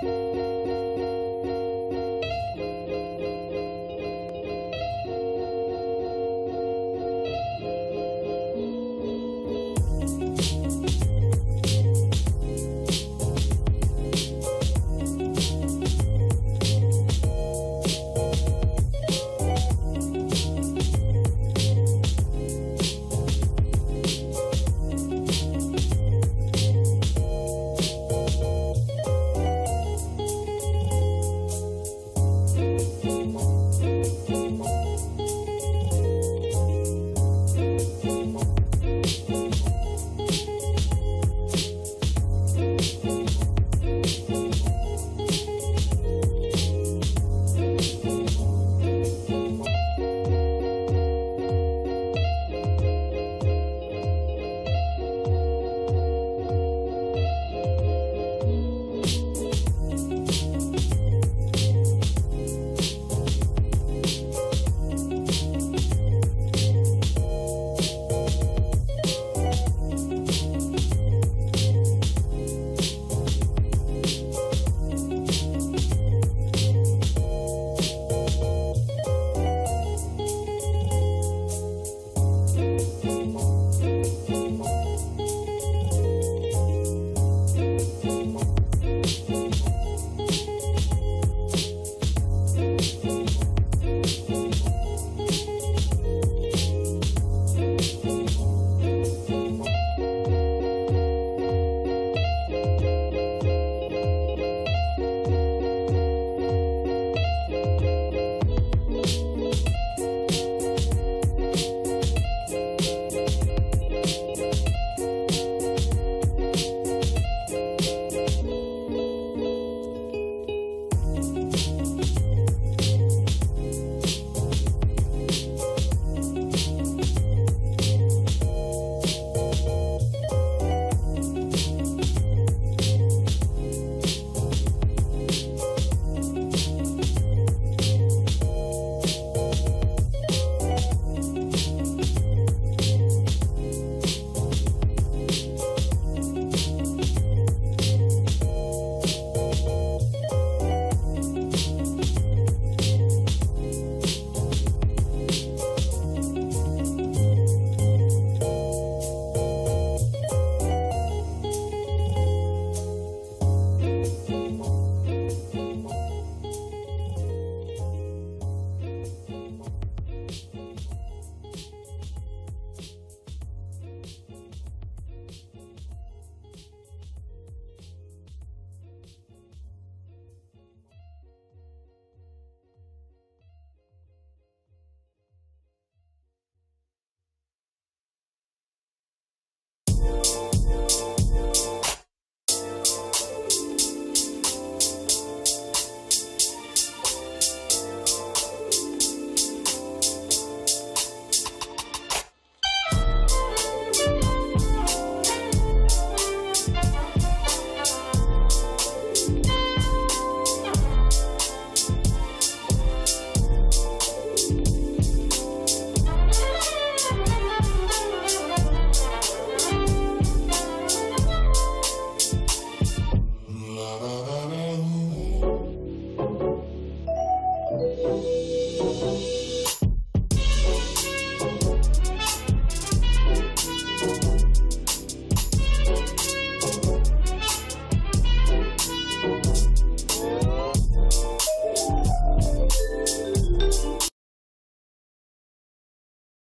Música